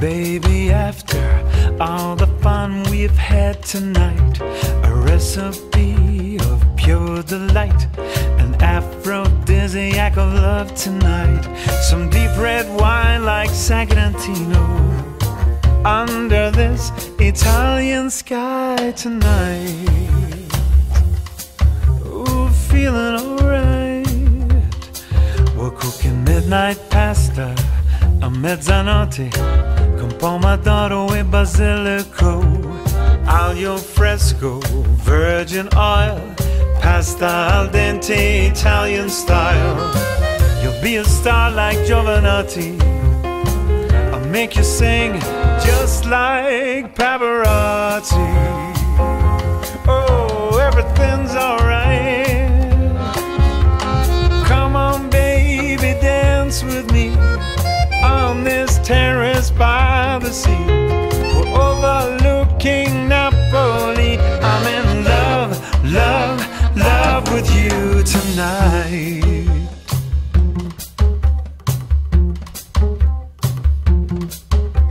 Baby, after all the fun we've had tonight, a recipe of pure delight, an aphrodisiac of love tonight, some deep red wine like Sagrantino. Under this Italian sky tonight, ooh, feeling alright. We're cooking midnight pasta, a mezzanotte con pomodoro e basilico, aglio fresco, virgin oil, pasta al dente Italian style. You'll be a star like Jovanotti. I'll make you sing just like Pavarotti. Oh, everything's alright. Sea. We're overlooking Napoli. I'm in love, love, love with you tonight.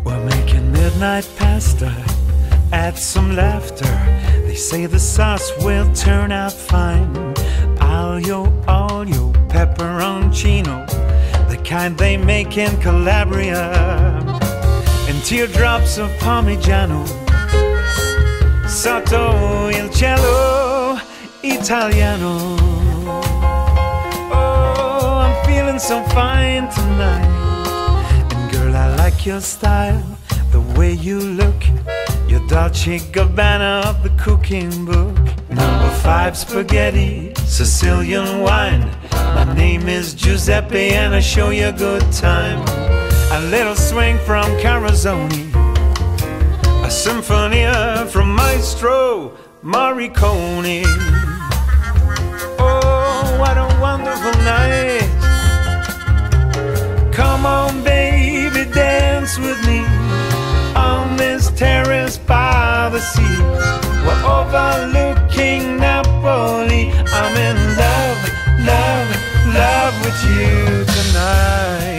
We're making midnight pasta, add some laughter. They say the sauce will turn out fine. Aglio, olio, peperoncino the kind they make in Calabria, and teardrops of Parmigiano. Sotto il cielo italiano. Oh, I'm feeling so fine tonight. And girl, I like your style, the way you look. Your Dolce Gabbana of the cooking book. Number five spaghetti, Sicilian wine. My name is Giuseppe and I show you a good time. A little swing from Carosone. A symphonia from Maestro Morricone. Oh, what a wonderful night. Come on, baby, dance with me on this terrace by the sea. We're overlooking Napoli. I'm in love, love, love with you tonight.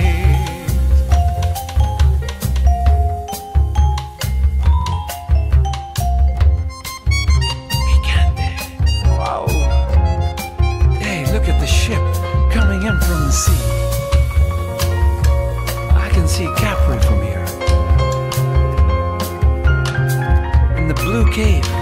Cave.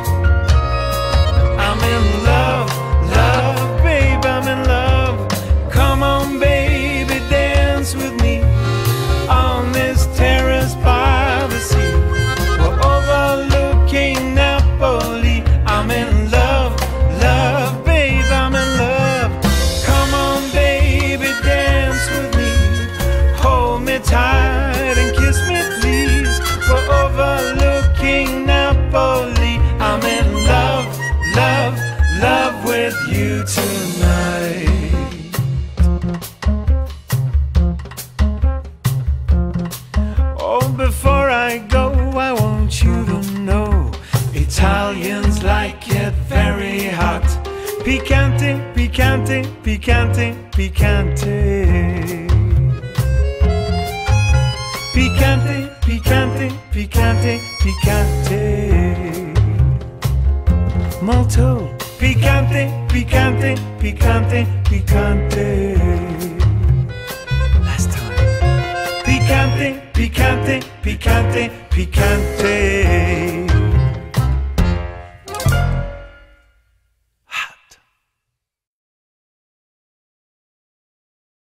You tonight. Oh, before I go, I want you to know Italians like it very hot. Picante, picante, picante, picante. Picante, picante, picante, picante. Molto picante, picante, picante, picante. Last time. Picante, picante, picante, picante.